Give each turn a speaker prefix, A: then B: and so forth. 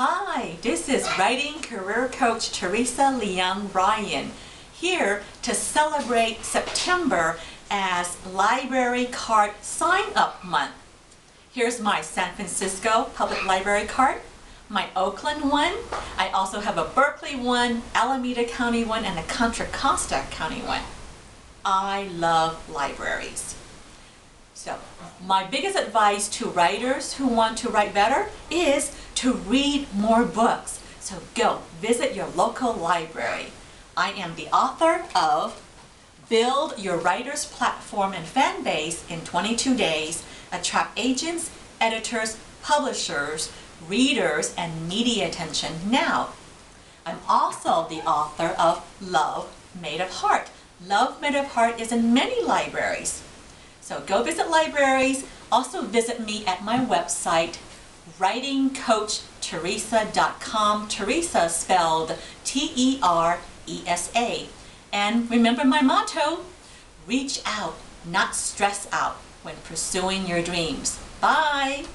A: Hi, this is writing career coach Teresa LeYung-Ryan here to celebrate September as Library Card Sign Up Month. Here's my San Francisco Public Library card, my Oakland one. I also have a Berkeley one, Alameda County one, and a Contra Costa County one. I love libraries. My biggest advice to writers who want to write better is to read more books. So go visit your local library. I am the author of Build Your Writer's Platform and Fan Base in 22 Days, Attract Agents, Editors, Publishers, Readers, and Media Attention Now. I'm also the author of Love Made of Heart. Love Made of Heart is in many libraries. So go visit libraries. Also visit me at my website, writingcoachteresa.com. Teresa spelled T-E-R-E-S-A. And remember my motto, reach out, not stress out when pursuing your dreams. Bye.